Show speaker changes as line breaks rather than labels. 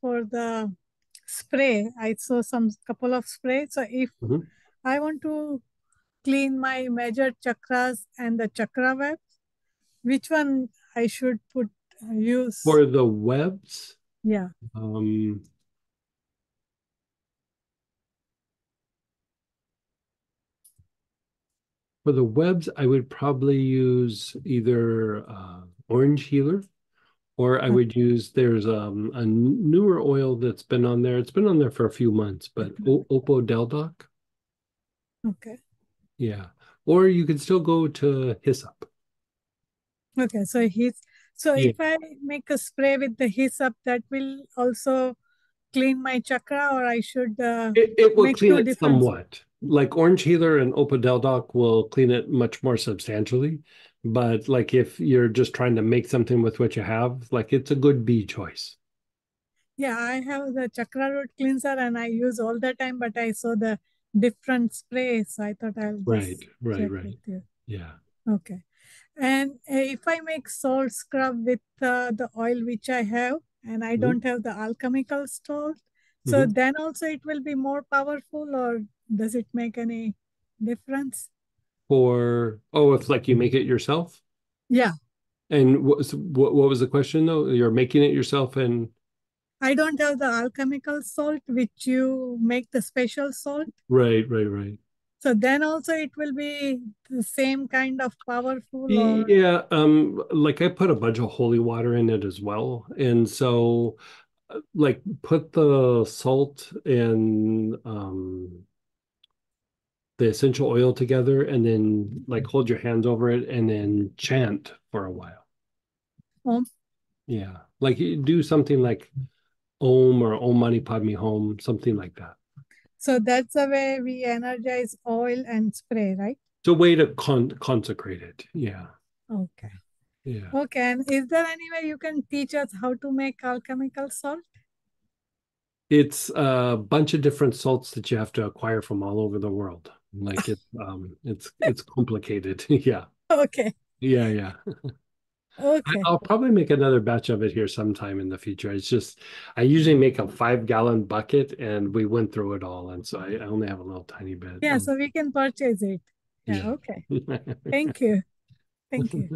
for the spray. I saw some couple of spray. So if
Mhm.
I want to clean my major chakras and the chakra web, which one I should put uh, use?
For the webs,
yeah.
um, for the webs, I would probably use either uh, orange healer or I would use there's um, a newer oil that's been on there. It's been on there for a few months, but o- Oppo Deldoc.
Okay.
Yeah. Or you could still go to hyssop.
Okay. So he's so
Yeah.
if I make a spray with the hyssop, that will also clean my chakra, or I should uh,
It, it will
make
clean
two
it
different.
somewhat. Like Orange Healer and Oppo Deldoc will clean it much more substantially. But like if you're just trying to make something with what you have, like it's a good B choice.
Yeah, I have the chakra root cleanser and I use all the time, but I saw the different sprays. So I thought I'll
Right,
just
right, right. Yeah.
Okay. And uh, if I make salt scrub with uh, the oil which I have, and I
Mhm.
don't have the alchemical salt, so
Mhm.
then also it will be more powerful, or does it make any difference?
For oh, if like you make it yourself.
Yeah,
And what was what, what was the question though? You're making it yourself and
I don't have the alchemical salt, which you make the special salt.
right, right, right.
So then also it will be the same kind of powerful, or
Yeah, um, like I put a bunch of holy water in it as well. And so uh, like put the salt and um the essential oil together and then like hold your hands over it and then chant for a while.
Om.
Yeah. Like do something like Om or Om Mani Padme Hum, something like that.
So that's the way we energize oil and spray, right?
It's a way to con consecrate it. Yeah.
Okay.
Yeah.
Okay. And is there any way you can teach us how to make alchemical salt?
It's a bunch of different salts that you have to acquire from all over the world. Like it's um it's it's complicated. Yeah.
Okay.
Yeah, yeah.
Okay.
I'll probably make another batch of it here sometime in the future. It's just I usually make a five gallon bucket and we went through it all. And so I, I only have a little tiny bit.
Yeah.
Um,
So we can purchase it. Yeah.
yeah.
Okay. Thank you. Thank you.